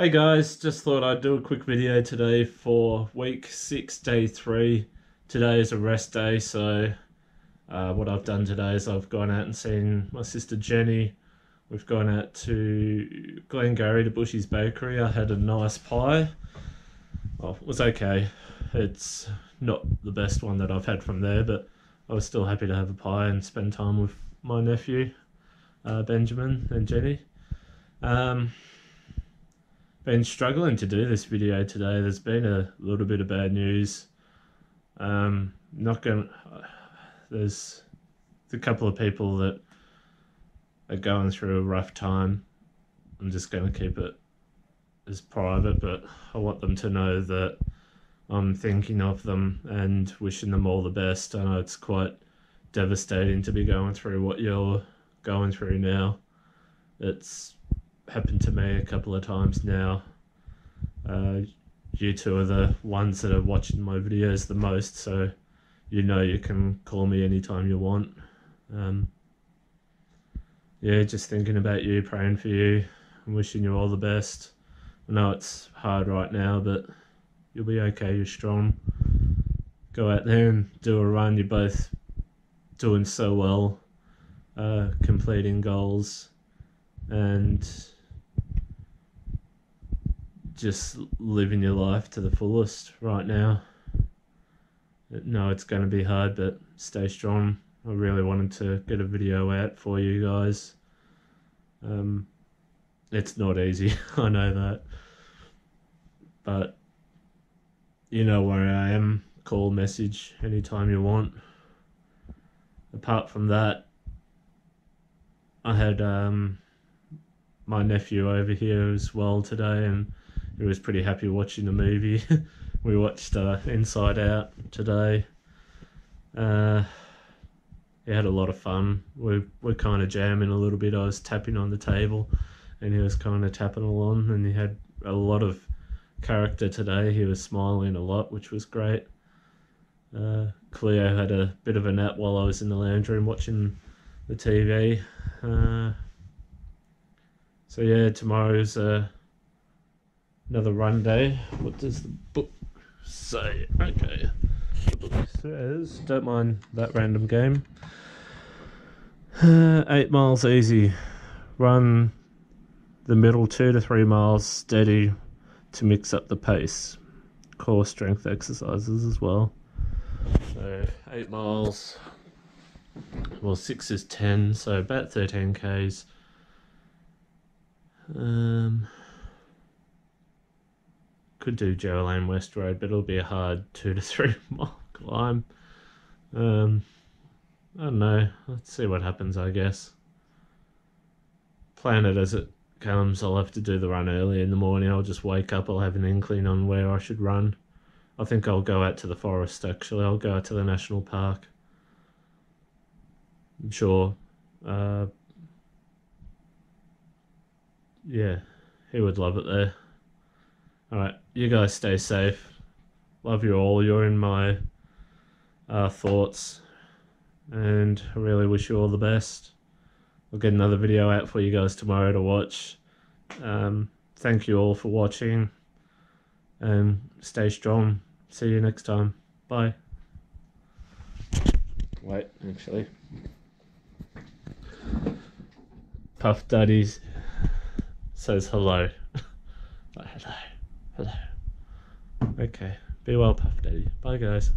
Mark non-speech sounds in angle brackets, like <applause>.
Hey guys, just thought I'd do a quick video today for week six, day three. Today is a rest day, so uh, what I've done today is I've gone out and seen my sister Jenny. We've gone out to Glengarry to Bushy's Bakery. I had a nice pie. Well, it was okay. It's not the best one that I've had from there, but I was still happy to have a pie and spend time with my nephew, uh, Benjamin and Jenny. Um, been struggling to do this video today. There's been a little bit of bad news. Um, not going. There's a couple of people that are going through a rough time. I'm just going to keep it as private, but I want them to know that I'm thinking of them and wishing them all the best. I know it's quite devastating to be going through what you're going through now. It's happened to me a couple of times now. Uh, you two are the ones that are watching my videos the most, so you know you can call me anytime you want. Um, yeah, just thinking about you, praying for you, and wishing you all the best. I know it's hard right now, but you'll be okay. You're strong. Go out there and do a run. You're both doing so well, uh, completing goals, and just living your life to the fullest right now. No, it's going to be hard, but stay strong. I really wanted to get a video out for you guys. Um, it's not easy, <laughs> I know that. But you know where I am. Call, message anytime you want. Apart from that, I had um, my nephew over here as well today, and he was pretty happy watching the movie. <laughs> we watched uh, Inside Out today. Uh, he had a lot of fun. We we're kind of jamming a little bit. I was tapping on the table, and he was kind of tapping along, and he had a lot of character today. He was smiling a lot, which was great. Uh, Cleo had a bit of a nap while I was in the lounge room watching the TV. Uh, so yeah, tomorrow's uh, another run day. What does the book say? Okay. The book says, don't mind that random game. Uh, eight miles easy. Run the middle two to three miles steady to mix up the pace. Core strength exercises as well. So eight miles. Well, six is ten, so about thirteen k's. Um, could do Geraldine West Road, but it'll be a hard two to three <laughs> mile climb. Um, I don't know. Let's see what happens, I guess. Plan it as it comes. I'll have to do the run early in the morning. I'll just wake up. I'll have an inkling on where I should run. I think I'll go out to the forest actually. I'll go out to the national park. I'm sure. Uh, yeah, he would love it there. Alright, you guys stay safe. Love you all. You're in my uh, thoughts. And I really wish you all the best. I'll get another video out for you guys tomorrow to watch. Um, thank you all for watching. And stay strong. See you next time. Bye. Wait, actually. Puff Daddy says hello. <laughs> hello. Okay. Be well, Puff Daddy. Bye, guys.